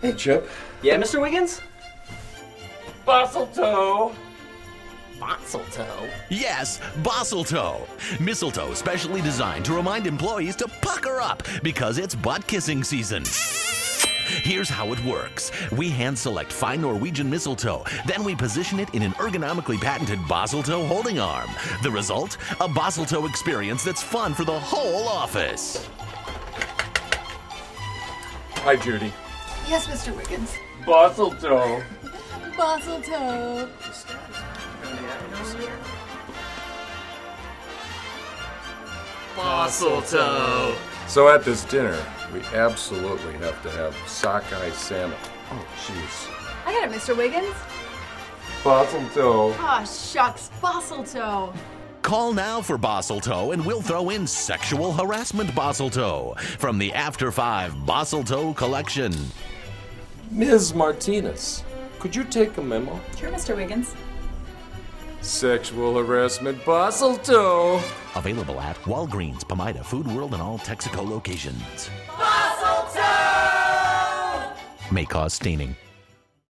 Hey, Chip. Yeah, Mr. Wiggins? Bustletoe. Mistletoe. Yes, Bosseltoe. Mistletoe specially designed to remind employees to pucker up because it's butt kissing season. Here's how it works. We hand select fine Norwegian mistletoe, then we position it in an ergonomically patented Bosseltoe holding arm. The result? A Bosseltoe experience that's fun for the whole office. Hi, Judy. Yes, Mr. Wiggins. Bustletoe. Bustletoe. Mistletoe. So at this dinner, we absolutely have to have sockeye salmon. Oh, jeez. I got it, Mr. Wiggins. Bustletoe. Aw, ah, shucks, Bustletoe. Call now for Bosseltoe and we'll throw in sexual harassment Bosseltoe from the After 5 Bosseltoe collection. Ms. Martinez, could you take a memo? Sure, Mr. Wiggins. Sexual harassment Bustletoe. Available at Walgreens, Pamida, Food World, and all Texaco locations. May cause staining.